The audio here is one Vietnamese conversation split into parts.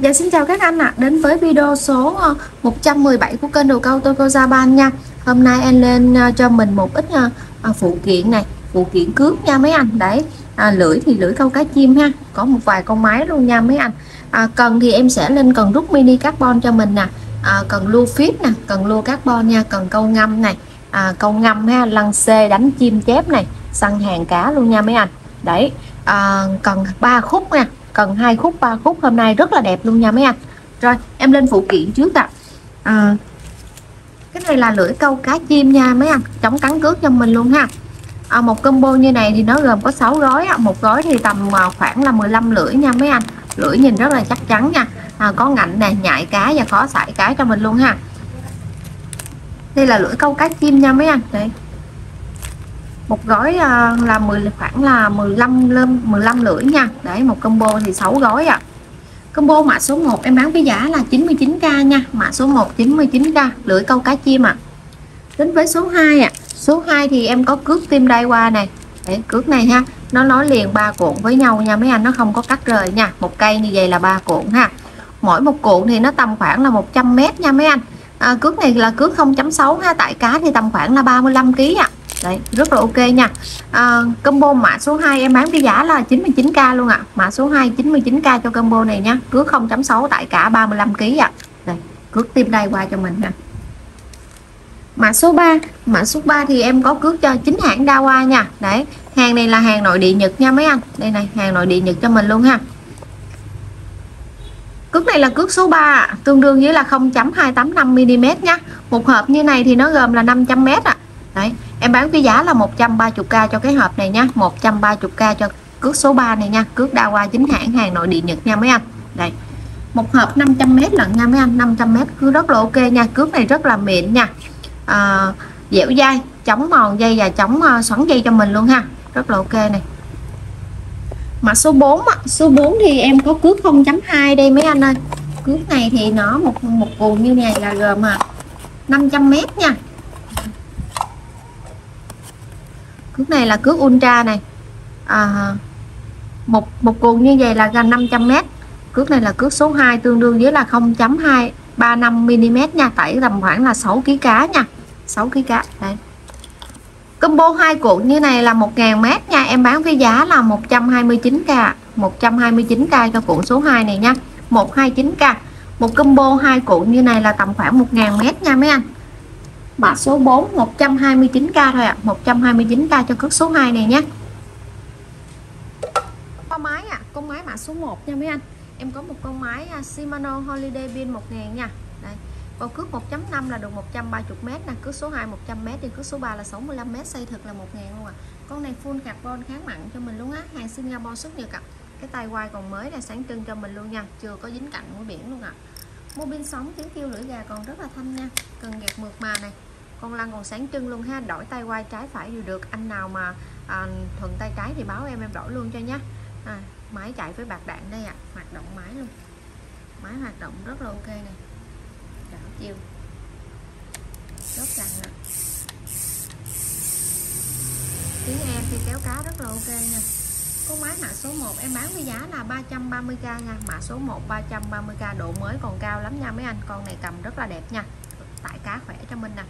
Dạ xin chào các anh ạ, à. đến với video số ờ, 117 của kênh đồ câu Toco Japan nha. Hôm nay em lên ờ, cho mình một ít ờ, phụ kiện này, phụ kiện cướp nha mấy anh. Đấy, à, lưỡi thì lưỡi câu cá chim ha, có một vài con máy luôn nha mấy anh. À, Cần thì em sẽ lên cần rút mini carbon cho mình nè. À, Cần lua phít nè, cần lua carbon nha, cần câu ngâm này. À, Câu ngâm ha, lăng xê đánh chim chép này, săn hàng cá luôn nha mấy anh. Đấy, à, cần ba khúc nha cần hai khúc ba khúc hôm nay rất là đẹp luôn nha mấy anh. Rồi em lên phụ kiện trước ạ. À, cái này là lưỡi câu cá chim nha mấy anh. Chống cắn cước cho mình luôn ha. À, một combo như này thì nó gồm có 6 gói một gói thì tầm à, khoảng là 15 lưỡi nha mấy anh. Lưỡi nhìn rất là chắc chắn nha. À, có ngạnh nè nhại cá và khó sải cá cho mình luôn ha. Đây là lưỡi câu cá chim nha mấy anh. Đây một gói uh, là 10 khoảng là 15 lên 15 lưỡi nha. Để một combo thì 6 gói ạ. À. combo mã số 1 em bán với giá là 99k nha. Mã số 1 99k lưỡi câu cá chim ạ. À. đến với số 2 ạ. À. số 2 thì em có cước tim đai qua này. Để cước này ha nó nói liền ba cuộn với nhau nha mấy anh nó không có cắt rời nha. Một cây như vậy là ba cuộn ha. Mỗi một cuộn thì nó tầm khoảng là 100 mét nha mấy anh. À, cước này là cước 0.6 ha tại cá thì tầm khoảng là 35 kg ạ. à đấy rất là ok nha à, combo mã số 2 em bán với giá là 99k luôn ạ à. mã số 2 99k cho combo này nhá cước 0.6 tại cả 35 kg ạ à. đây cước tim đây qua cho mình nè mã số 3 mã số 3 thì em có cước cho chính hãng Dawa nha đấy hàng này là hàng nội địa Nhật nha mấy anh đây này hàng nội địa Nhật cho mình luôn ha cước này là cước số 3 tương đương với là 0.285mm nhá. một hộp như này thì nó gồm là 500m ạ à đấy em bán với giá là 130k cho cái hộp này nha 130k cho cước số 3 này nha cước đa qua chính hãng hàng nội địa Nhật nha mấy anh. Đây một hộp 500m lận nha mấy anh 500m cứ rất là ok nha cước này rất là mịn nha. À, dẻo dai chống mòn dây và chống uh, ờ, xoắn dây cho mình luôn ha rất là ok này. Mà số 4 số 4 thì em có cước 0.2 đây mấy anh ơi. Cước này thì nó một một cuộn như này là gồm ờ, à 500m nha. Cước này là cước ultra này. À, một một cuộn như vậy là gần 500 m cước này là cước số 2 tương đương với là 0.235 mm nha. Tẩy tầm khoảng là 6 kg cá nha. 6 kg cá đây combo hai cuộn như này là 1.000 m nha. Em bán với giá là 129k 129k cho cuộn số 2 này nha. 129k một combo hai cuộn như này là tầm khoảng 1.000 m nha mấy anh mã số 4 129k thôi ạ à. 129k cho cước số 2 này nhé con máy ạ à, con máy mã số 1 nha mấy anh em có một con máy à, Shimano Holiday pin 1000 nha đây vào cước 1.5 là được 130m nè cước số 2 100m thì cước số 3 là 65m xây thực là 1000 luôn ạ à con này full carbon kháng mặn cho mình luôn á hàng Singapore xuất nhật ạ à. cái tay quay còn mới là sáng trưng cho mình luôn nha chưa có dính cạnh mũi biển luôn ạ à. mô pin sóng tiếng kêu lưỡi gà còn rất là thanh nha cần gạt mượt mà này con lăn còn sáng trưng luôn ha đổi tay quay trái phải đều được. Anh nào mà à, thuận tay trái thì báo em em đổi luôn cho nhé à, máy chạy với bạc đạn đây ạ à. hoạt động máy luôn. Máy hoạt động rất là ok này đảo chiều. Chốt là ạ tiếng em thì kéo cá rất là ok nha con máy mã số 1 em bán với giá là 330k nha. Mã số 1 330k độ mới còn cao lắm nha mấy anh. Con này cầm rất là đẹp nha. Tại cá khỏe cho mình nè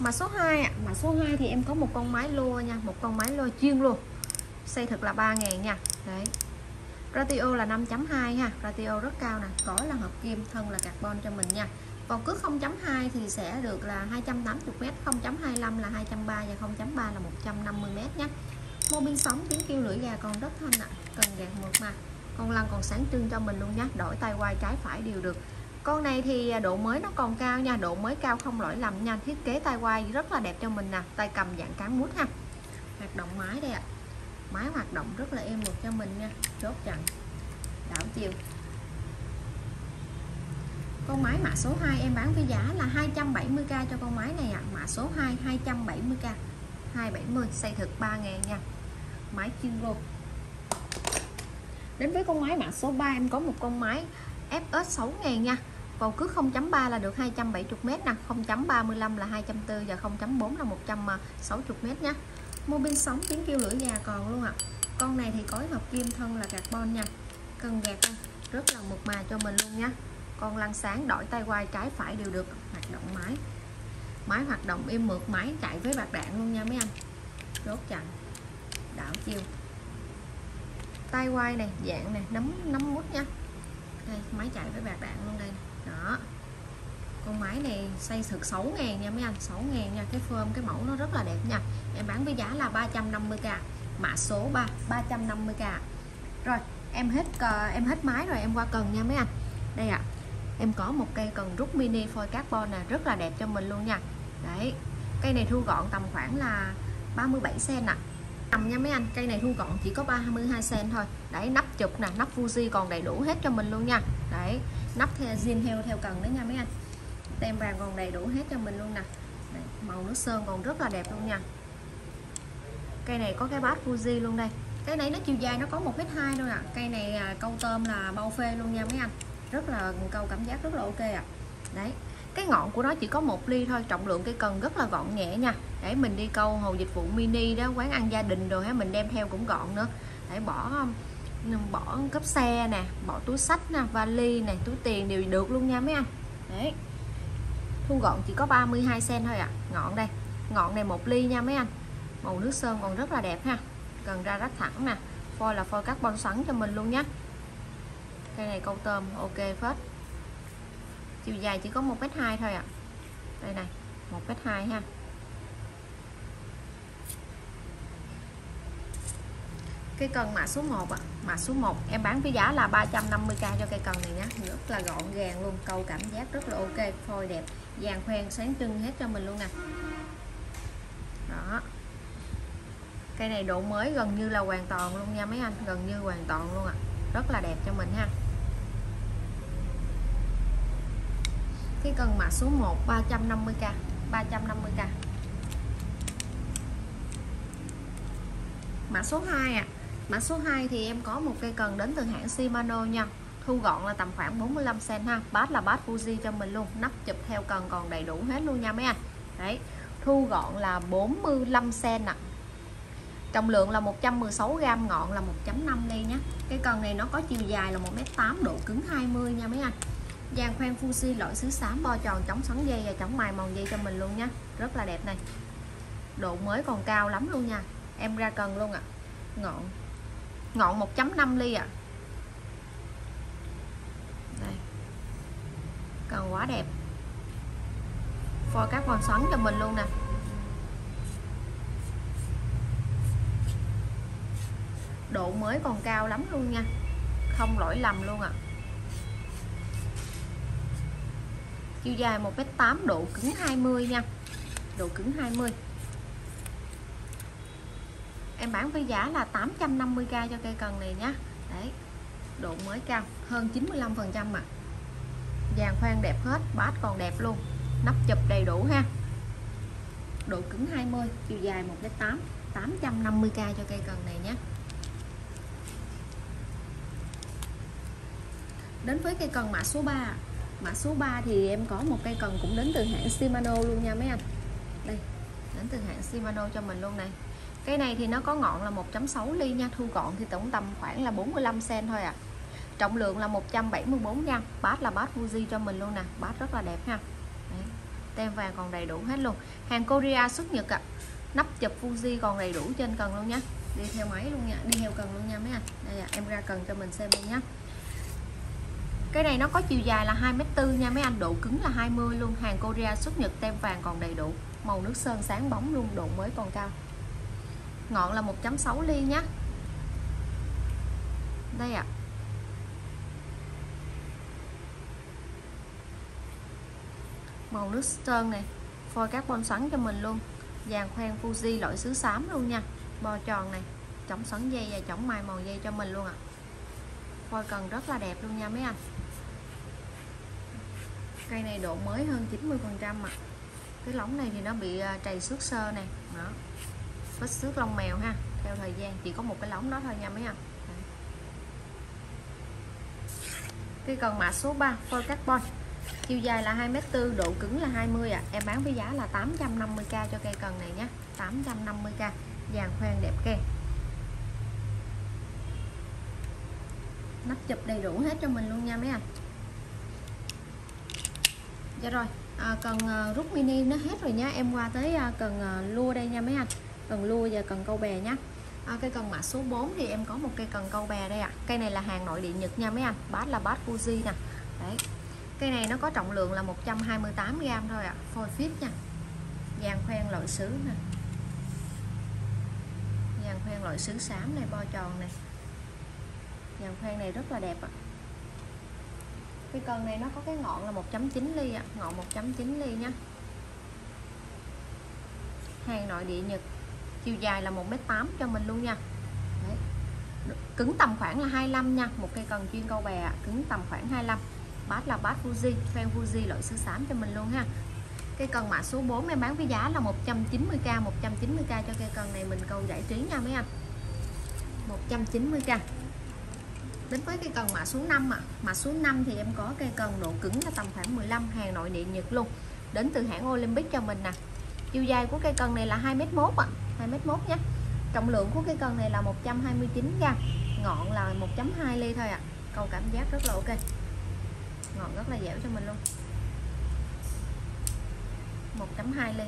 mà số 2 ạ à, số 2 thì em có một con máy lô nha một con máy lô chuyên luôn. Xây thật là 3.000 nha. Đấy. Ratio là 5.2 ha ratio rất cao nè. Có là hợp kim thân là carbon cho mình nha. Còn cứ 0.2 thì sẽ được là 280m 0.25 là 230 và 0.3 là 150m nhé mô biên sóng tiếng kêu lưỡi gà còn rất thanh ạ à. cần gạt mượt mà. Con lăn còn sáng trưng cho mình luôn nhé đổi tay quay trái phải đều được con này thì à, độ mới nó còn cao nha, độ mới cao không lỗi lầm nha. Thiết kế tay quay rất là đẹp cho mình nè, tay cầm dạng cán mút ha. Hoạt động máy đây ạ. À. máy hoạt động rất là êm được cho mình nha, chốt chặn. Đảo chiều. Con máy mã số 2 em bán với giá là 270k cho con máy này ạ. À. mã số 2 270k 270 xây thực 3 ngàn nha. Máy chuyên vô. Đến với con máy mã số 3 em có một con máy FS 6000 nha vào cứ 0.3 là được 270m nè 0.35 là 240 và 0.4 là 160m nha mô pin sóng tiếng kêu lưỡi gà còn luôn ạ. À. con này thì có hợp kim thân là carbon nha. Cần gạt không? Rất là mượt mà cho mình luôn nha con lăn sáng, đổi tay quay, trái phải đều được. Hoạt động máy. Máy hoạt động im mượt, máy chạy với bạc đạn luôn nha mấy anh. Rốt chặn. Đảo chiều tay quay này, dạng này, nấm nấm mút nha. Đây, máy chạy với bạc đạn luôn đây này đó. Con máy này xây thực 6 ngàn nha mấy anh 6 ngàn nha. Cái phơm cái mẫu nó rất là đẹp nha. Em bán với giá là 350k mã số 3 350k rồi em hết ờ, em hết máy rồi em qua cần nha mấy anh. Đây ạ. À, em có một cây cần rút mini phôi carbon nè rất là đẹp cho mình luôn nha. Đấy. Cây này thu gọn tầm khoảng là 37 cm ạ. À. nha mấy anh cây này thu gọn chỉ có 32 cm thôi. Đấy nắp chụp nè nắp Fuji còn đầy đủ hết cho mình luôn nha. Đấy nắp theo zin theo theo cần đấy nha mấy anh. Tem vàng còn đầy đủ hết cho mình luôn nè. Đấy, màu nước sơn còn rất là đẹp luôn nha. Cây này có cái bát Fuji luôn đây. Cái này nó chiều dài nó có một mét hai luôn ạ. À. cây này à, câu tôm là bao phê luôn nha mấy anh. Rất là câu cảm giác rất là ok ạ. À. đấy cái ngọn của nó chỉ có một ly thôi trọng lượng cây cần rất là gọn nhẹ nha. Để mình đi câu hồ dịch vụ mini đó quán ăn gia đình rồi ha mình đem theo cũng gọn nữa. Để bỏ bỏ cấp xe nè, bỏ túi sách nè, vali này túi tiền đều được luôn nha mấy anh. Đấy. Thu gọn chỉ có 32 sen thôi ạ. À. ngọn đây, ngọn này một ly nha mấy anh. Màu nước sơn còn rất là đẹp ha. Cần ra rất thẳng nè, phôi là phôi carbon sẵn cho mình luôn nhé cây này câu tôm, ok phết. Chiều dài chỉ có một mét hai thôi ạ. À. đây này, một mét hai ha. Cây cần mã số 1 ạ à. mã số 1 em bán với giá là 350k cho cây cần này nhé rất là gọn gàng luôn, câu cảm giác rất là ok, phôi đẹp, vàng khoen sáng trưng hết cho mình luôn nè đó cây này độ mới gần như là hoàn toàn luôn nha mấy anh, gần như hoàn toàn luôn ạ à. rất là đẹp cho mình ha cái cần mã số 1 350k 350k mã số 2 ạ à mã số 2 thì em có một cây cần đến từ hãng Shimano nha. Thu gọn là tầm khoảng 45 cm ha. Bát là bát Fuji cho mình luôn. Nắp chụp theo cần còn đầy đủ hết luôn nha mấy anh. Đấy, thu gọn là 45 cm ạ. À. trọng lượng là 116 g ngọn là 1.5 ly nhé cái cần này nó có chiều dài là 1m8 độ cứng 20 nha mấy anh. Dàn khoan Fuji loại xứ xám, bo tròn, chống xoắn dây và chống mài mòn dây cho mình luôn nha rất là đẹp này. Độ mới còn cao lắm luôn nha. Em ra cần luôn ạ. À. ngọn ngọn 1.5 ly ạ à. đây. Cần quá đẹp. Phôi các con xoắn cho mình luôn nè. Độ mới còn cao lắm luôn nha. Không lỗi lầm luôn ạ. À. chiều dài 1m8 độ cứng 20 nha. Độ cứng 20 em bán với giá là 850k cho cây cần này nhá. Đấy, độ mới cao, hơn 95 phần trăm mà. Dàn khoan đẹp hết, bát còn đẹp luôn, nắp chụp đầy đủ ha. Độ cứng 20 chiều dài 1 8 850k cho cây cần này nhé đến với cây cần mã số 3 mã số 3 thì em có một cây cần cũng đến từ hãng Shimano luôn nha mấy anh. Đây, đến từ hãng Shimano cho mình luôn này cây này thì nó có ngọn là 1.6 ly nha thu gọn thì tổng tầm khoảng là 45 cm thôi ạ à. trọng lượng là 174 gram bát là bát Fuji cho mình luôn nè bát rất là đẹp ha Đấy. tem vàng còn đầy đủ hết luôn hàng Korea xuất Nhật ạ à. nắp chụp Fuji còn đầy đủ trên cần luôn nhé đi theo máy luôn nha đi theo cần luôn nha mấy anh đây à, em ra cần cho mình xem luôn nhé cái này nó có chiều dài là 2m4 nha mấy anh độ cứng là 20 luôn hàng Korea xuất Nhật tem vàng còn đầy đủ màu nước sơn sáng bóng luôn độ mới còn cao ngọn là 1.6 ly nhé. Đây ạ. À. màu nước sơn này, phôi carbon xoắn cho mình luôn. Dàn khoan Fuji loại xứ xám luôn nha. Bo tròn này, chống xoắn dây và chống mai màu dây cho mình luôn ạ. À. phôi cần rất là đẹp luôn nha mấy anh. Cây này độ mới hơn 90 phần trăm mà cái lóng này thì nó bị à, trầy xước sơ này. Đó vết xước lông mèo ha. Theo thời gian chỉ có một cái lóng đó thôi nha mấy anh. Cái cần mã số 3 phôi carbon chiều dài là 2m4 độ cứng là 20 ạ. À. em bán với giá là 850k cho cây cần này nhé. 850k dàn khoan đẹp kê nắp chụp đầy đủ hết cho mình luôn nha mấy anh. Dạ rồi. À, cần à, rút mini nó hết rồi nhá em qua tới à, cần à, lua đây nha mấy anh cần lua và cần câu bè nhé à, cây cần mã số 4 thì em có một cây cần câu bè đây ạ. À. cây này là hàng nội địa nhật nha mấy anh. Bát là bát Fuji nè. Đấy. Cây này nó có trọng lượng là 128 gram thôi ạ. À. phôi fit nha. Vàng khoen loại sứ nè. Vàng khoen loại sứ xám này bo tròn này. Vàng khoen này rất là đẹp ạ. À. cây cần này nó có cái ngọn là 1.9 ly ạ. À. ngọn 1.9 ly nha hàng nội địa nhật chiều dài là 1m8 cho mình luôn nha. Đấy. cứng tầm khoảng là 25 nha, một cây cần chuyên câu bè cứng tầm khoảng 25 bát là bát Fuji fan Fuji loại sứ xám cho mình luôn ha. Cây cần mã số 4 em bán với giá là 190k 190k cho cây cần này mình câu giải trí nha mấy anh. 190k đến với cây cần mã số 5 ạ. À. mã số 5 thì em có cây cần độ cứng là tầm khoảng 15 hàng nội địa Nhật luôn. Đến từ hãng Olympic cho mình nè. Chiều dài của cây cần này là 2m1 ạ. à. 2m1 nhé. Trọng lượng của cái cần này là 129 g ngọn là 1.2 ly thôi ạ. À. cầu cảm giác rất là ok. Ngọn rất là dẻo cho mình luôn. 1.2 ly.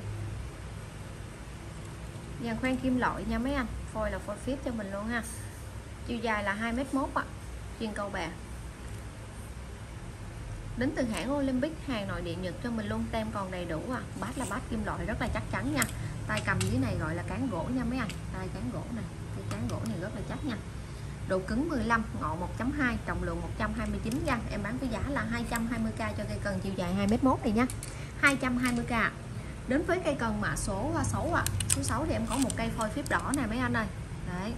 Dàn khoan kim loại nha mấy anh. Phôi là phôi phít cho mình luôn ha. Chiều dài là 2m1 ạ. À. chuyên cầu bè. Đến từ hãng Olympic, hàng nội địa Nhật cho mình luôn. Tem còn đầy đủ à bát là bát kim loại, rất là chắc chắn nha tay cầm dưới này gọi là cán gỗ nha mấy anh. Tay cán gỗ này cái cán gỗ này rất là chắc nha. Độ cứng 15 ngọn 1.2 trọng lượng 129 g em bán với giá là 220k cho cây cần, chiều dài 2m1 này nha. 220k đến với cây cần mã số 6 ạ. À. số 6 thì em có một cây phôi phíp đỏ này mấy anh ơi. Đấy.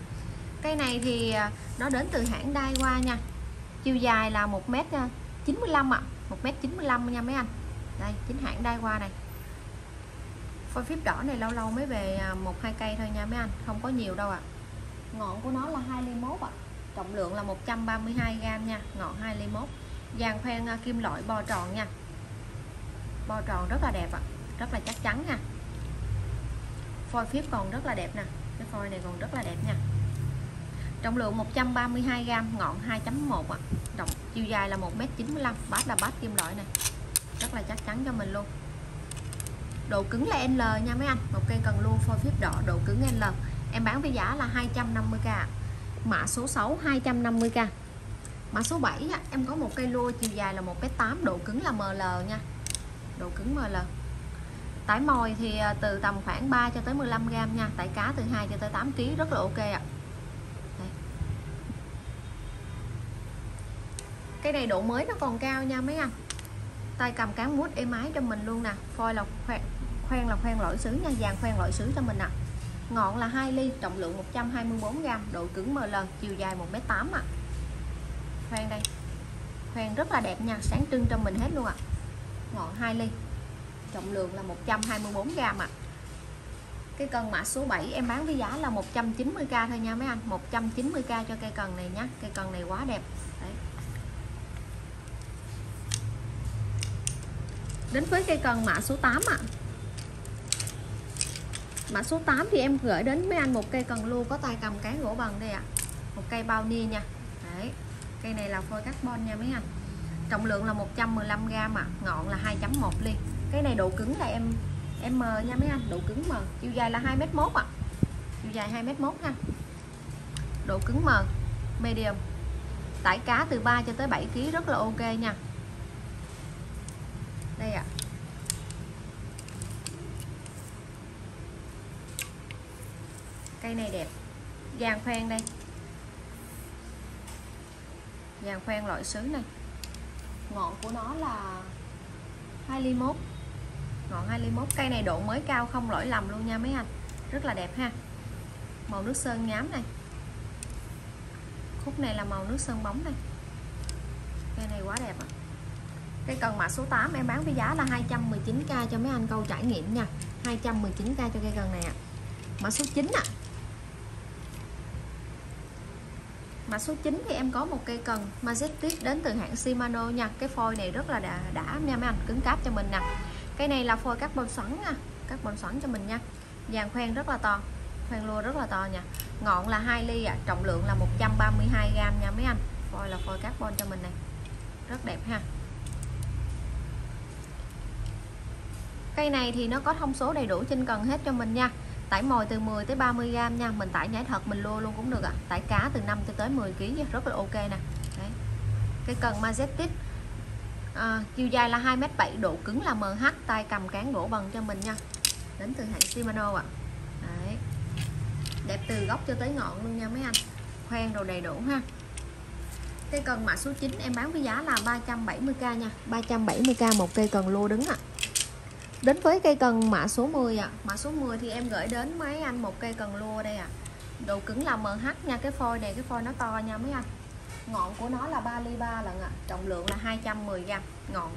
Cây này thì à, nó đến từ hãng đai qua nha. Chiều dài là 1m à, 95 ạ. À. 1m95 nha mấy anh. Đây, chính hãng đai qua này phôi phíp đỏ này lâu lâu mới về à, một hai cây thôi nha mấy anh không có nhiều đâu ạ à. ngọn của nó là 2 ly ạ à. trọng lượng là 132 gram nha ngọn 2 ly khoen à, kim loại bo tròn nha bo tròn rất là đẹp ạ à. rất là chắc chắn nha phôi phíp còn rất là đẹp nè cái phôi này còn rất là đẹp nha trọng lượng 132 gram, ngọn 2.1 ạ à. chiều dài là 1m95 bát là bát kim loại này rất là chắc chắn cho mình luôn độ cứng là L nha mấy anh. Một cây cần luôn phôi phíp đỏ độ cứng L. Em bán với giá là 250k mã số 6 250k mã số 7 em có một cây lua chiều dài là 1m8 độ cứng là ML nha. Độ cứng ML tải mồi thì à, từ tầm khoảng 3 cho tới 15 g nha. Tải cá từ 2 cho tới 8 kg rất là ok ạ. Cái này độ mới nó còn cao nha mấy anh. Tay cầm cán mút êm ái cho mình luôn nè. Phôi là khoen, khoen là khoen lõi sứ nha, vàng khoen lõi sứ cho mình ạ à. ngọn là 2 ly, trọng lượng 124 g độ cứng ML chiều dài 1m8 ạ à. khoen đây khoen rất là đẹp nha, sáng trưng cho mình hết luôn ạ à. ngọn 2 ly, trọng lượng là 124 g ạ à. cái cần mã số 7 em bán với giá là 190k thôi nha mấy anh 190k cho cây cần này nhá, cây cần này quá đẹp Đấy. đến với cây cần mã số 8 ạ à mã số 8 thì em gửi đến mấy anh một cây cần lưu có tay cầm cán gỗ bằng đây ạ à. một cây bao ni nha Đấy. cây này là phôi carbon nha mấy anh trọng lượng là 115 g ạ à. ngọn là 2.1 ly cái này độ cứng là em em M nha mấy anh, độ cứng M chiều dài là 2m1 ạ à. chiều dài 2m1 ha độ cứng M medium tải cá từ 3 cho tới 7 kg rất là ok nha đây ạ à. Cây này đẹp. Vàng khoen đây. Vàng khoen loại sứ này. Ngọn của nó là 2 ly mốt. Ngọn 2 ly mốt. Cây này độ mới cao không lỗi lầm luôn nha mấy anh. Rất là đẹp ha. Màu nước sơn nhám này. Khúc này là màu nước sơn bóng này. Cây này quá đẹp ạ. À. Cây cần mã số 8 em bán với giá là 219k cho mấy anh câu trải nghiệm nha. 219k cho cây cần này ạ. À. Mã số 9 ạ. à. Mã số 9 thì em có một cây cần Majestic đến từ hãng Shimano nha. Cái phôi này rất là đã, đã nha mấy anh Cứng cáp cho mình nè. Cây này là phôi carbon xoắn nha Carbon xoắn cho mình nha. Dàn khoen rất là to Khoen lua rất là to nha. Ngọn là 2 ly ạ à. Trọng lượng là 132g nha mấy anh. Phôi là phôi carbon cho mình này rất đẹp ha. Cây này thì nó có thông số đầy đủ trên cần hết cho mình nha tải mồi từ 10 tới 30 gram nha mình tải nhảy thật mình lua luôn cũng được ạ à. tải cá từ 5 cho tới 10 kg rất là ok nè Đấy. cái cần Majestic à, chiều dài là 2m7 độ cứng là MH tay cầm cán gỗ bần cho mình nha đến từ hãng Shimano ạ à. Đấy. đẹp từ gốc cho tới ngọn luôn nha mấy anh khoen đồ đầy đủ ha cây cần mã số 9 em bán với giá là 370k nha 370k một cây cần lô đứng ạ à. Đến với cây cần mã số 10 ạ à. Mã số 10 thì em gửi đến mấy anh một cây cần lua đây ạ à. Độ cứng là MH nha, Cái phôi này, cái phôi nó to nha mấy anh Ngọn của nó là 3 ly 3 lần ạ à. Trọng lượng là 210g Ngọn,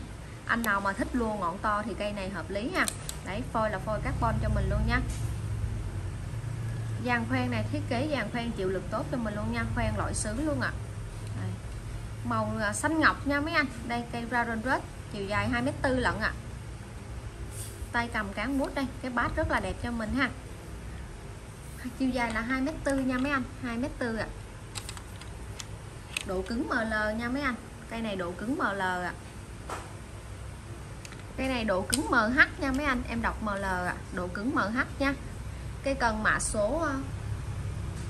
Anh nào mà thích lua ngọn to thì cây này hợp lý ha Đấy, phôi là phôi carbon cho mình luôn nha Dàn khoen này, thiết kế dàn khoen chịu lực tốt cho mình luôn nha Khoen loại sứ luôn ạ à. Màu xanh ngọc nha mấy anh Đây, cây Dragon Red, Chiều dài 2m4 lận ạ à tay cầm cán bút đây, cái bát rất là đẹp cho mình ha chiều dài là 2m4 nha mấy anh 2m4 ạ à. độ cứng ML nha mấy anh, cây này độ cứng ML ạ à. cây này độ cứng MH nha mấy anh, em đọc ML ạ à. độ cứng MH nha cây cần mã số ờ,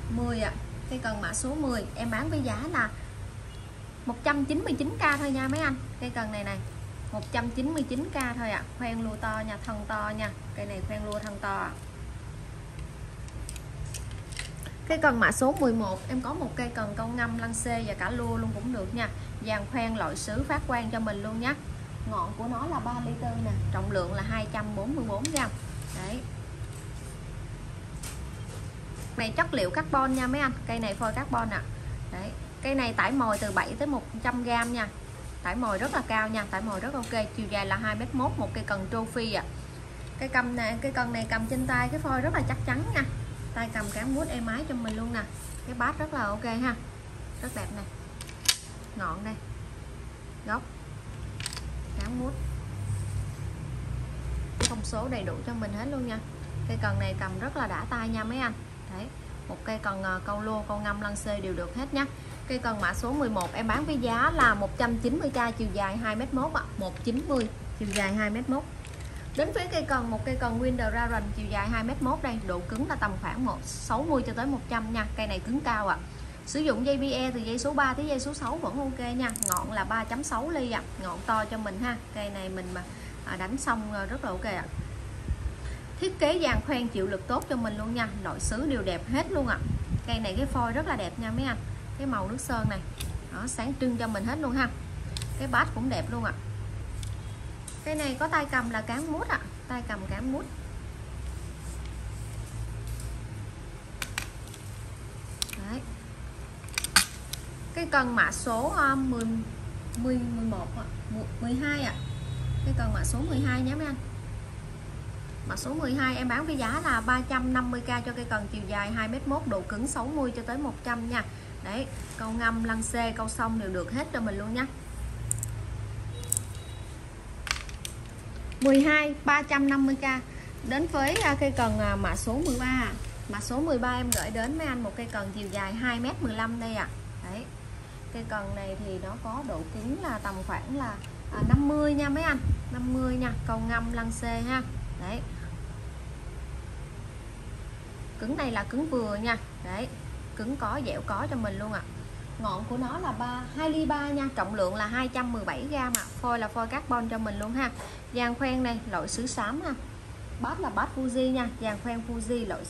10 ạ à. cây cần mã số 10 em bán với giá là 199k thôi nha mấy anh cây cần này này 199k thôi ạ. À. khoen lua to nha, thân to nha. Cây này khoen lua thân to cái cần mã số 11 em có một cây cần câu ngâm, lăng xê và cả lua luôn cũng được nha. Dàn khoen loại sứ phát quang cho mình luôn nhé ngọn của nó là 3 ly tư nè, trọng lượng là 244 gram. Đấy. Này, chất liệu carbon nha mấy anh. Cây này phôi carbon ạ. À. đấy. Cây này tải mồi từ 7 tới 100 gram nha tải mồi rất là cao nha, tải mồi rất ok, chiều dài là 2 m mốt, một cây cần trophy ạ. À. cái cầm này cái cần này cầm trên tay, cái phôi rất là chắc chắn nha. Tay cầm cán mút êm ái cho mình luôn nè. Cái bát rất là ok ha. Rất đẹp này ngọn đây. Góc. Cán mút. Thông số đầy đủ cho mình hết luôn nha. Cây cần này cầm rất là đã tay nha mấy anh. Đấy, một cây cần ờ, câu lô, câu ngâm, lăng xê đều được hết nhá cây cần mã số 11 em bán với giá là 190k chiều dài 2m1 ạ 190 chiều dài 2m1 đến với cây cần, một cây cần Winter Raren chiều dài 2m1 đây, độ cứng là tầm khoảng 160 cho tới 100 nha, cây này cứng cao ạ. Sử dụng dây BE từ dây số 3 tới dây số 6 vẫn ok nha, ngọn là 3.6 ly ạ, ngọn to cho mình ha, cây này mình mà à, đánh xong ờ, rất là ok ạ. Thiết kế dàn khoen chịu lực tốt cho mình luôn nha Nội xứ đều đẹp hết luôn ạ. Cây này cái phôi rất là đẹp nha mấy anh cái màu nước sơn này nó sáng trưng cho mình hết luôn ha cái bát cũng đẹp luôn ạ à. cái này có tay cầm là cán mút ạ à. tay cầm cán mút Đấy. cái cần mã số 10 10 11 ạ 12 ạ à. cái cần mã số 12 nhé mấy anh mã số 12 em bán với giá là 350k cho cây cần chiều dài 2m1 độ cứng 60 cho tới 100 nha đấy, câu ngâm, lăng xê, câu sông đều được hết cho mình luôn nhé 12 350k đến với à, cây cần à, mã số 13 mã số 13 em gửi đến mấy anh một cây cần chiều dài 2m15 đây ạ. À. đấy, cây cần này thì nó có độ cứng là tầm khoảng là à, 50 nha mấy anh 50 nha cầu ngâm, lăng xê ha. Đấy. Cứng này là cứng vừa nha. Đấy cứng có, dẻo có cho mình luôn ạ à. ngọn của nó là 3 2 ly 3 nha, trọng lượng là 217 gram ạ à. phôi là phôi carbon cho mình luôn ha dàn khoen này loại sứ xám ha bát là bát Fuji nha dàn khoen Fuji loại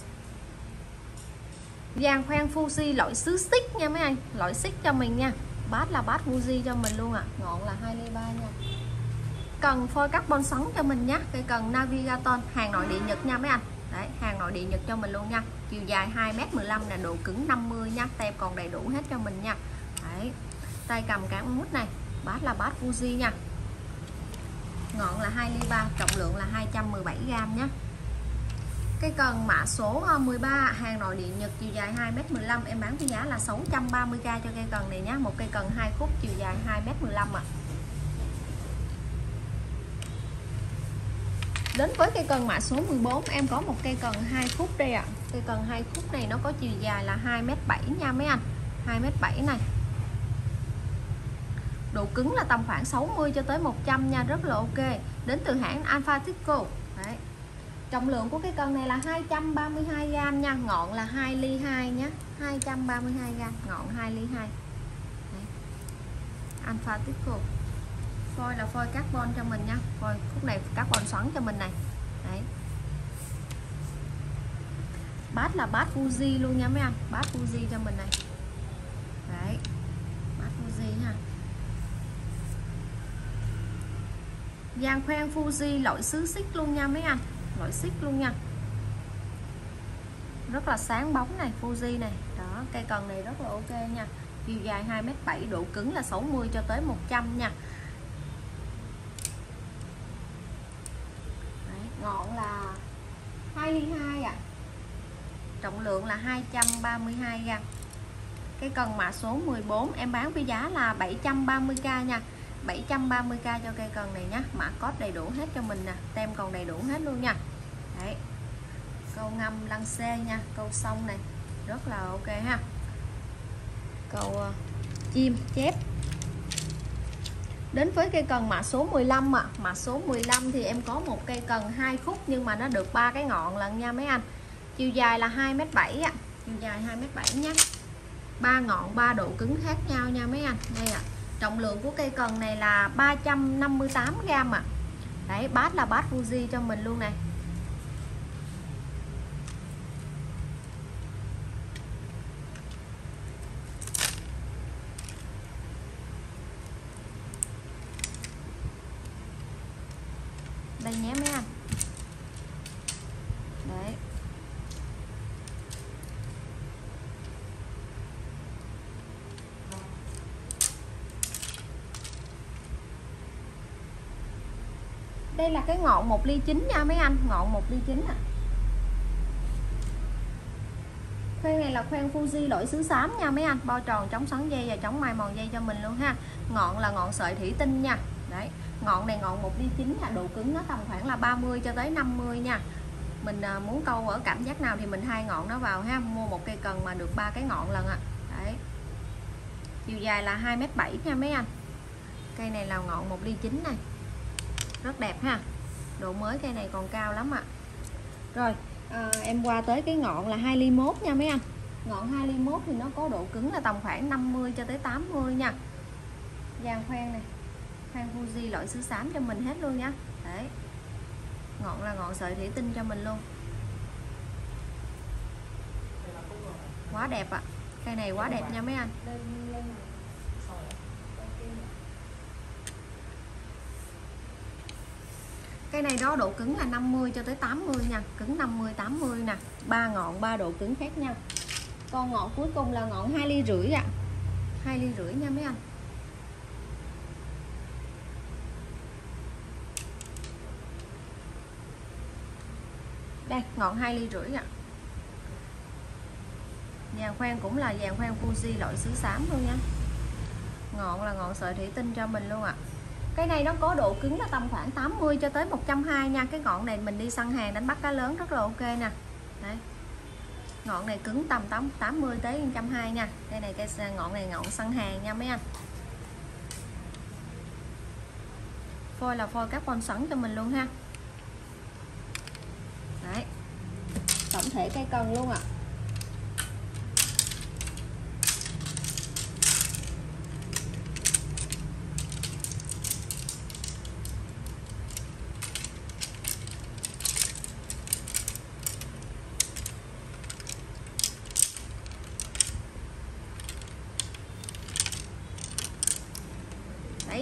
dàn khoen Fuji loại sứ xích nha mấy anh loại xích cho mình nha bát là bát Fuji cho mình luôn ạ à. ngọn là 2 ly 3 nha cần phôi carbon sống cho mình nhé cây cần Navigaton, hàng nội địa Nhật nha mấy anh đấy, hàng nội địa Nhật cho mình luôn nha. Chiều dài 2m15 là độ cứng 50 nha. Tem còn đầy đủ hết cho mình nha. Đấy, tay cầm cán mút này, bát là bát Fuji nha. Ngọn là 2 ly 3 trọng lượng là 217 g nhé cái cần mã số ờ, 13 hàng nội địa Nhật, chiều dài 2m15 em bán với giá là 630k cho cây cần này nhé một cây cần hai khúc, chiều dài 2m15 ạ. à. Đến với cây cần mã số 14 em có một cây cần 2 khúc đây ạ. À. cây cần 2 khúc này nó có chiều dài là 2m7 nha mấy anh. 2m7 này. Độ cứng là tầm khoảng 60 cho tới 100 nha, rất là ok. Đến từ hãng Alpha Tico. Đấy. Trọng lượng của cái cân này là 232g nha, ngọn là 2 ly 2 nhé. 232g ngọn 2 ly 2 đấy. Alpha Tico phôi là phôi carbon cho mình nha. Phôi khúc này carbon xoắn cho mình này. Đấy. Bát là bát Fuji luôn nha mấy anh. Bát Fuji cho mình này. Đấy. Bát Fuji ha. Dàn khoen Fuji loại xứ xích luôn nha mấy anh. Loại xích luôn nha. Rất là sáng bóng này, Fuji này. Đó, cây cần này rất là ok nha. Chiều dài 2m7 độ cứng là 60 cho tới 100 nha Đấy, ngọn là 2 ly 2 ạ à trọng lượng là 232 g cái cần mã số 14 em bán với giá là 730k nha. 730k cho cây cần này nhá. Mã code đầy đủ hết cho mình nè. Tem còn đầy đủ hết luôn nha. Đấy. Câu ngâm lăng xê nha. Câu sông này. Rất là ok ha. Câu uh, chim chép. Đến với cây cần mã số 15 ạ. À. mã số 15 thì em có một cây cần hai khúc nhưng mà nó được ba cái ngọn lần nha mấy anh chiều dài là 2m7 ạ chiều dài 2m7 nhé ba ngọn, ba độ cứng khác nhau nha mấy anh đây ạ à. trọng lượng của cây cần này là 358 g ạ à. đấy, bát là bát Fuji cho mình luôn này đây nhé mấy anh đấy đây là cái ngọn một ly chín nha mấy anh, ngọn một ly chín à khoen này là khoen Fuji lỗi xứ xám nha mấy anh, bao tròn chống xoắn dây và chống mai mòn dây cho mình luôn ha. Ngọn là ngọn sợi thủy tinh nha. Đấy, ngọn này ngọn một ly chín là độ cứng nó tầm khoảng là 30 cho tới 50 nha. Mình à, muốn câu ở cảm giác nào thì mình hai ngọn nó vào ha, mua một cây cần mà được ba cái ngọn lần ạ. À. đấy. Chiều dài là 2m7 nha mấy anh. Cây này là ngọn một ly chín này rất đẹp ha. Độ mới cây này còn cao lắm ạ. À. rồi à, em qua tới cái ngọn là 2 ly mốt nha mấy anh. Ngọn 2 ly mốt thì nó có độ cứng là tầm khoảng 50 cho tới 80 nha. Dàn khoen này khoan Fuji loại xứ xám cho mình hết luôn nha. Đấy. Ngọn là ngọn sợi thủy tinh cho mình luôn. Quá đẹp ạ. À. cây này quá đẹp nha mấy anh cái này đó, độ cứng là 50 cho tới 80 nha cứng 50 80 nè ba ngọn, ba độ cứng khác nhau con ngọn cuối cùng là ngọn hai ly rưỡi ạ à. 2 ly rưỡi nha mấy anh đây, ngọn hai ly rưỡi ạ à. vàng khoan cũng là vàng khoan Fuji loại xứ xám luôn nha ngọn là ngọn sợi thủy tinh cho mình luôn ạ à cái này nó có độ cứng là tầm khoảng 80 cho tới 120 nha. Cái ngọn này mình đi săn hàng đánh bắt cá lớn rất là ok nè. Đấy. Ngọn này cứng tầm 8, 80 tới 120 nha. Đây này cây ngọn này ngọn săn hàng nha mấy anh. Phôi là phôi carbon sẵn cho mình luôn ha. Đấy. tổng thể cây cần luôn ạ. à.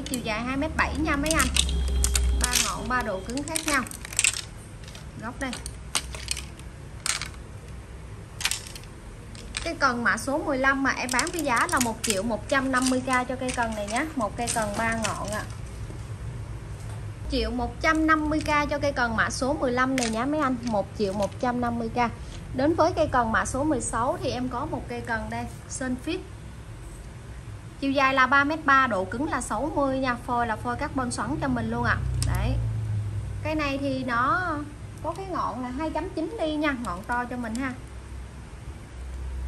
Chiều dài 2m7 nha mấy anh. Ba ngọn, ba độ cứng khác nhau. Góc đây. Cây cần mã số 15 mà em bán với giá là 1 triệu 150k cho cây cần này nhé một cây cần ba ngọn ạ. À. triệu 150k cho cây cần mã số 15 này nhá mấy anh. 1 triệu 150k đến với cây cần mã số 16 thì em có một cây cần đây, Sunfit chiều dài là 3m3 độ cứng là 60 nha. Phôi là phôi carbon xoắn cho mình luôn ạ. À. đấy. Cái này thì nó có cái ngọn là 2.9 đi nha, ngọn to cho mình ha.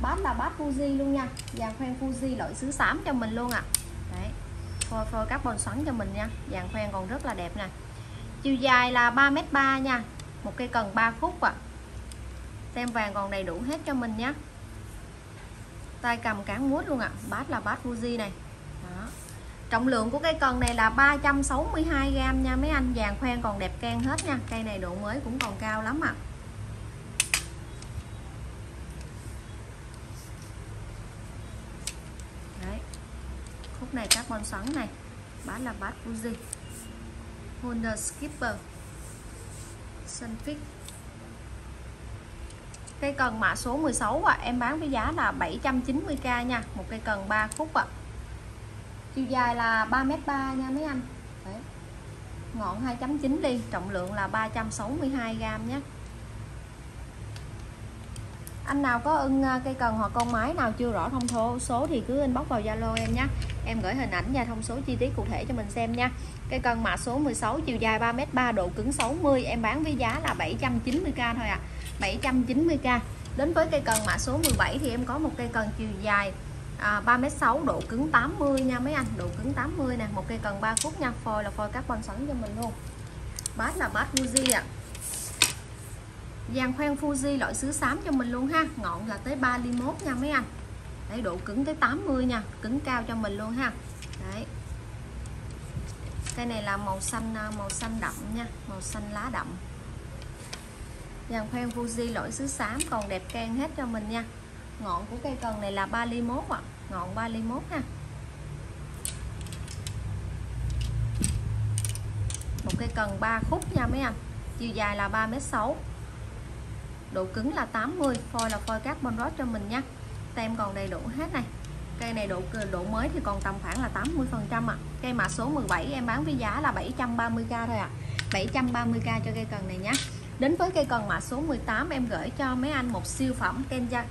Bát là bát Fuji luôn nha. Vàng khoen Fuji loại xứ xám cho mình luôn ạ. À. đấy. Phôi phôi carbon xoắn cho mình nha. Vàng khoen còn rất là đẹp nè. Chiều dài là 3m3 nha. Một cây cần 3 khúc ạ. À tem vàng còn đầy đủ hết cho mình nhé tay cầm cán mút luôn ạ à. bát là bát Fuji này Đó. trọng lượng của cây cần này là 362g nha mấy anh vàng khoen còn đẹp can hết nha cây này độ mới cũng còn cao lắm ạ à. Đấy. khúc này carbon xoắn này bát là bát Fuji Honda Skipper Sunfix cây cần mã số 16 ạ à, em bán với giá là 790k nha một cây cần 3 khúc ạ à. chiều dài là 3m3 nha mấy anh Đấy. ngọn 2.9 ly trọng lượng là 362g nhé anh nào có ưng à, cây cần hoặc con máy nào chưa rõ thông số số thì cứ inbox vào Zalo em nhé em gửi hình ảnh và thông số chi tiết cụ thể cho mình xem nha cây cần mã số 16 chiều dài 3m3 độ cứng 60 em bán với giá là 790k thôi ạ à. 790k đến với cây cần mã số 17 thì em có một cây cần chiều dài à, 3m6 độ cứng 80 nha mấy anh độ cứng 80 nè một cây cần 3 khúc nha phôi là phôi carbon sẵn cho mình luôn. Bát là bát Fuji ạ. À. dàn khoen Fuji loại sứ xám cho mình luôn ha ngọn là tới 31 nha mấy anh. Đấy độ cứng tới 80 nha cứng cao cho mình luôn ha. Đấy. Cây này là màu xanh à, màu xanh đậm nha màu xanh lá đậm dàn khoen Fuji lỗi xứ xám còn đẹp can hết cho mình nha. Ngọn của cây cần này là 3 ly mốt ạ. À. ngọn 3 ly mốt ha. Một cây cần 3 khúc nha mấy anh. Chiều dài là 3m6 độ cứng là 80 phôi là phôi carbon rod cho mình nha. Tem còn đầy đủ hết này. Cây này độ độ mới thì còn tầm khoảng là 80 phần trăm ạ. Cây mã số 17 em bán với giá là 730k thôi ạ. à. 730k cho cây cần này nhé đến với cây cần mã số 18 em gửi cho mấy anh một siêu phẩm Kenja,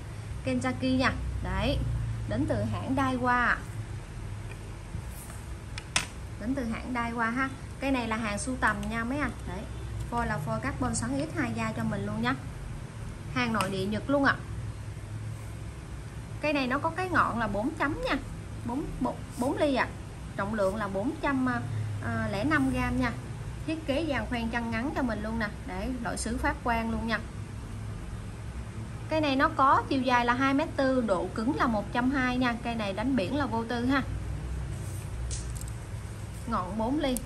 Kenjaki nha. Đấy đến từ hãng Daiwa. Đến từ hãng Daiwa ha. Cây này là hàng sưu tầm nha mấy anh. Đấy phôi là phôi carbon xoắn ít 2 da cho mình luôn nhé hàng nội địa Nhật luôn ạ. À. cây này nó có cái ngọn là 4 chấm nha. 4, 4, 4 ly ạ. À. trọng lượng là 405 ờ, gram nha thiết kế dàn khoen chân ngắn cho mình luôn nè. Để loại sứ phát quang luôn nha. Cây này nó có chiều dài là 2m4 độ cứng là 120 nha. Cây này đánh biển là vô tư ha. Ngọn 4 ly.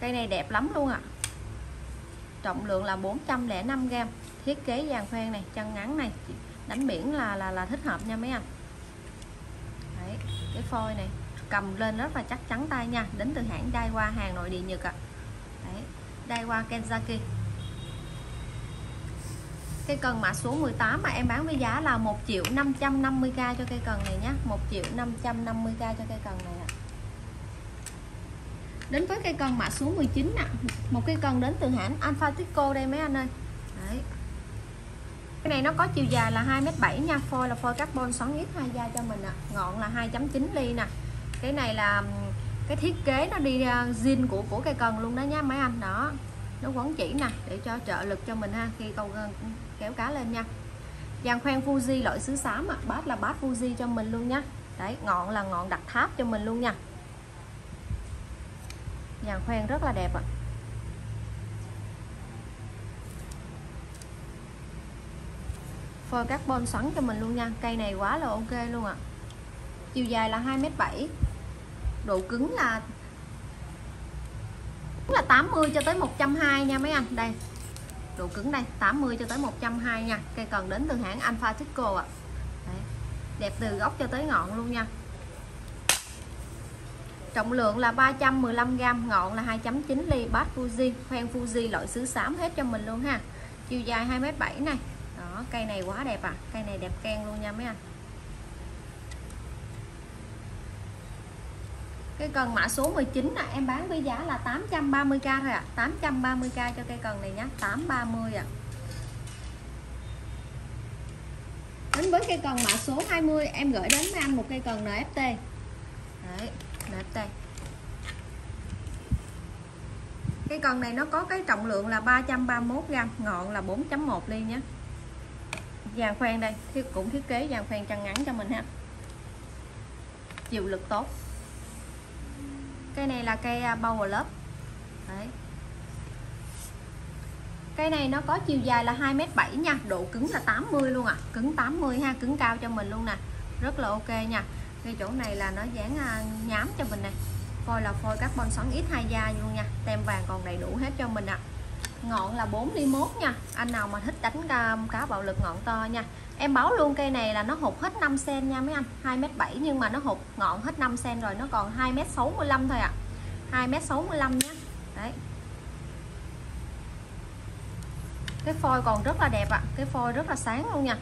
Cây này đẹp lắm luôn ạ. À. trọng lượng là 405g thiết kế dàn khoen này chân ngắn này đánh biển là là là thích hợp nha mấy anh. Đấy, cái phôi này cầm lên rất là chắc chắn tay nha đến từ hãng Daiwa hàng nội địa Nhật ạ à. Đấy, Daiwa Kenzaki cây cần mã số 18 mà em bán với giá là 1 triệu 550k cho cây cần này nhé 1 triệu 550k cho cây cần này ạ à. đến với cây cần mã số 19 nè một cây cần đến từ hãng Alpha Tico đây mấy anh ơi Đấy. cái này nó có chiều dài là 2m7 nha phôi là phôi carbon xoắn ít hai da cho mình ạ à. ngọn là 2.9 ly nè cái này là cái thiết kế nó đi à, zin của của cây cần luôn đó nha mấy anh đó, nó quấn chỉ nè, để cho trợ lực cho mình ha, khi câu kéo cá lên nha dàn khoen Fuji loại sứ xám à. bát là bát Fuji cho mình luôn nha đấy, ngọn là ngọn đặt tháp cho mình luôn nha dàn khoen rất là đẹp ạ à. phôi carbon xoắn cho mình luôn nha, cây này quá là ok luôn ạ à. chiều dài là 2m7 độ cứng là là 80 cho tới 120 nha mấy anh. Đây, độ cứng đây 80 cho tới 120 nha. Cây cần đến từ hãng Alpha Tico ạ. À. đẹp từ gốc cho tới ngọn luôn nha. Trọng lượng là 315g ngọn là 2.9 ly bát Fuji khoen Fuji loại sứ xám hết cho mình luôn ha. Chiều dài 2m7 này. Đó, cây này quá đẹp à cây này đẹp ken luôn nha mấy anh. Cây cần mã số 19 là em bán với giá là 830k thôi ạ. à. 830k cho cây cần này nhé 830 ạ. À. đến với cây cần mã số 20 em gửi đến với anh một cây cần NFT Đấy, NFT cây cần này nó có cái trọng lượng là 331g ngọn là 4.1 ly nhé dàn khoen đây thì cũng thiết kế dàn khoen chân ngắn cho mình ha. Chịu lực tốt cây này là cây à, bầu lớp. Đấy. Cây này nó có chiều dài là 2m7 nha, độ cứng là 80 luôn à cứng 80 ha, cứng cao cho mình luôn nè. Rất là ok nha. Cái chỗ này là nó dán à, nhám cho mình nè. Phôi là phôi carbon xoắn ít hai da luôn nha. Tem vàng còn đầy đủ hết cho mình ạ. À. ngọn là 4 ly mốt nha. Anh nào mà thích đánh à, cá bạo lực ngọn to nha em báo luôn cây này là nó hụt hết 5 cm nha mấy anh 2m7 nhưng mà nó hụt ngọn hết 5 cm rồi nó còn 2m65 thôi ạ à. 2m65 nhé đấy cái phôi còn rất là đẹp ạ à. cái phôi rất là sáng luôn nha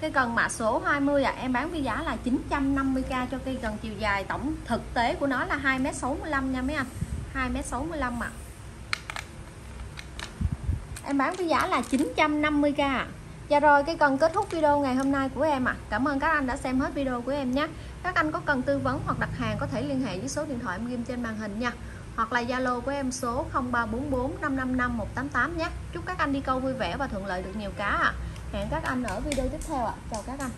cái cần mã số 20 ạ à, em bán với giá là 950k cho cây cần chiều dài tổng thực tế của nó là 2m65 nha mấy anh 2m65 ạ à. em bán với giá là 950k à. Dạ rồi, cái cần kết thúc video ngày hôm nay của em ạ à. Cảm ơn các anh đã xem hết video của em nhé Các anh có cần tư vấn hoặc đặt hàng có thể liên hệ với số điện thoại em ghim trên màn hình nha hoặc là Zalo của em số 0344 555 188 nhé. Chúc các anh đi câu vui vẻ và thuận lợi được nhiều cá ạ. À. Hẹn các anh ở video tiếp theo ạ. À. Chào các anh.